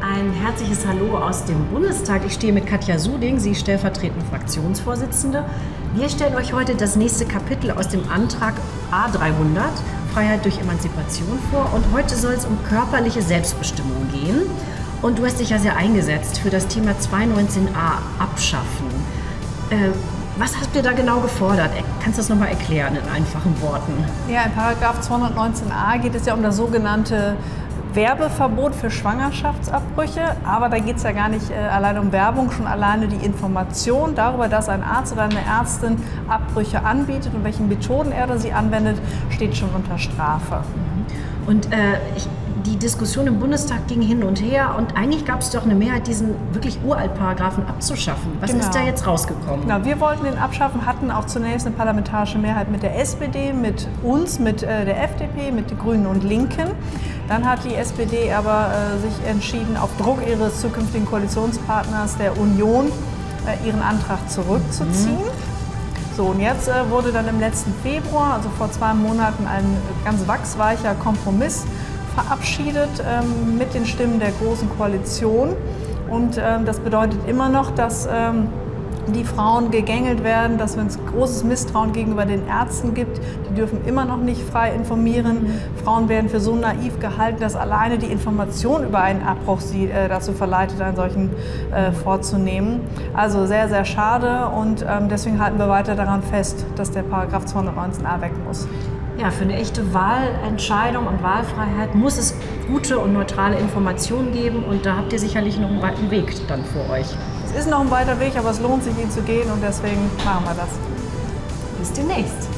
Ein herzliches Hallo aus dem Bundestag. Ich stehe mit Katja Suding, sie ist stellvertretende Fraktionsvorsitzende. Wir stellen euch heute das nächste Kapitel aus dem Antrag A300 Freiheit durch Emanzipation vor. Und heute soll es um körperliche Selbstbestimmung gehen. Und du hast dich ja sehr eingesetzt für das Thema 219a Abschaffen. Äh, was habt ihr da genau gefordert? Kannst du das nochmal erklären in einfachen Worten? Ja, in Paragraph 219a geht es ja um das sogenannte Werbeverbot für Schwangerschaftsabbrüche, aber da geht es ja gar nicht äh, allein um Werbung, schon alleine die Information darüber, dass ein Arzt oder eine Ärztin Abbrüche anbietet und welchen Methoden er sie anwendet, steht schon unter Strafe. Und äh, ich die Diskussion im Bundestag ging hin und her und eigentlich gab es doch eine Mehrheit, diesen wirklich Uraltparagraphen abzuschaffen. Was genau. ist da jetzt rausgekommen? Genau, wir wollten den abschaffen, hatten auch zunächst eine parlamentarische Mehrheit mit der SPD, mit uns, mit äh, der FDP, mit den Grünen und Linken. Dann hat die SPD aber äh, sich entschieden, auf Druck ihres zukünftigen Koalitionspartners der Union äh, ihren Antrag zurückzuziehen. Mhm. So, und jetzt äh, wurde dann im letzten Februar, also vor zwei Monaten, ein ganz wachsweicher Kompromiss verabschiedet ähm, mit den Stimmen der Großen Koalition. Und ähm, das bedeutet immer noch, dass ähm, die Frauen gegängelt werden, dass wenn es großes Misstrauen gegenüber den Ärzten gibt, die dürfen immer noch nicht frei informieren. Mhm. Frauen werden für so naiv gehalten, dass alleine die Information über einen Abbruch sie äh, dazu verleitet, einen solchen äh, vorzunehmen. Also sehr, sehr schade und ähm, deswegen halten wir weiter daran fest, dass der Paragraph 219a weg muss. Ja, für eine echte Wahlentscheidung und Wahlfreiheit muss es gute und neutrale Informationen geben und da habt ihr sicherlich noch einen weiten Weg dann vor euch. Es ist noch ein weiter Weg, aber es lohnt sich, ihn zu gehen und deswegen machen wir das. Bis demnächst.